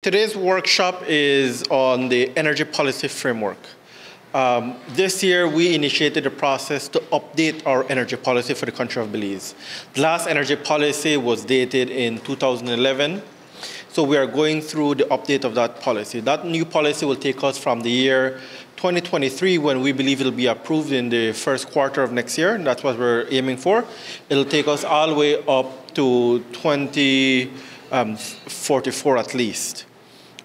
Today's workshop is on the energy policy framework. Um, this year, we initiated a process to update our energy policy for the country of Belize. The last energy policy was dated in 2011, so we are going through the update of that policy. That new policy will take us from the year 2023, when we believe it'll be approved in the first quarter of next year, that's what we're aiming for. It'll take us all the way up to 2044 um, at least.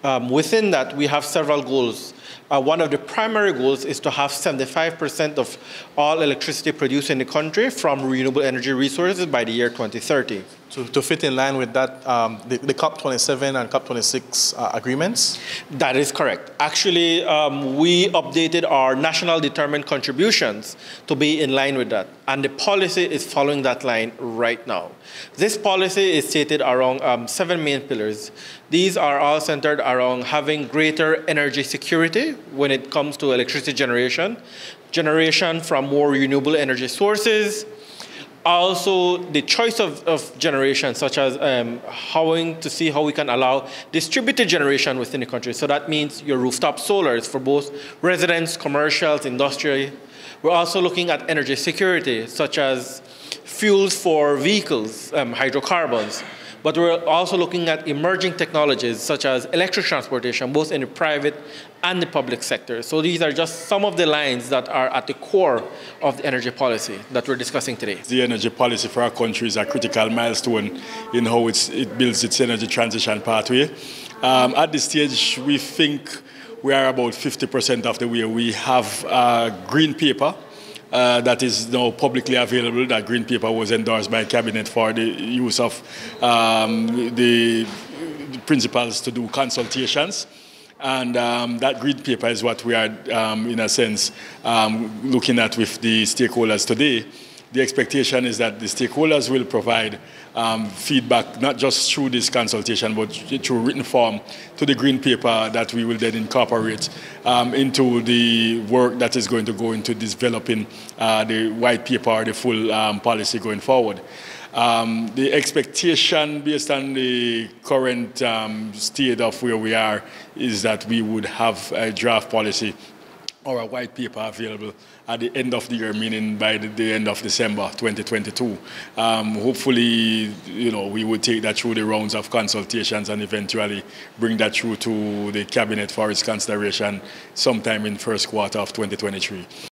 Um, within that, we have several goals. Uh, one of the primary goals is to have 75% of all electricity produced in the country from renewable energy resources by the year 2030. To, to fit in line with that, um, the, the, COP27 and COP26 uh, agreements? That is correct. Actually, um, we updated our national determined contributions to be in line with that. And the policy is following that line right now. This policy is stated around um, seven main pillars. These are all centered around having greater energy security when it comes to electricity generation, generation from more renewable energy sources, also the choice of, of generation, such as um, howing to see how we can allow distributed generation within the country. So that means your rooftop solars for both residents, commercials, industry. We're also looking at energy security, such as fuels for vehicles, um, hydrocarbons. But we're also looking at emerging technologies such as electric transportation, both in the private and the public sector. So these are just some of the lines that are at the core of the energy policy that we're discussing today. The energy policy for our country is a critical milestone in how it builds its energy transition pathway. Um, at this stage, we think we are about 50% of the way. We have a green paper uh, that is now publicly available. That green paper was endorsed by cabinet for the use of um, the principals to do consultations. And um, that green paper is what we are, um, in a sense, um, looking at with the stakeholders today the expectation is that the stakeholders will provide um, feedback, not just through this consultation, but through written form to the green paper that we will then incorporate um, into the work that is going to go into developing uh, the white paper or the full um, policy going forward. Um, the expectation based on the current um, state of where we are is that we would have a draft policy or a white paper available at the end of the year, meaning by the, the end of December 2022. Um, hopefully, you know, we will take that through the rounds of consultations and eventually bring that through to the cabinet for its consideration sometime in first quarter of 2023.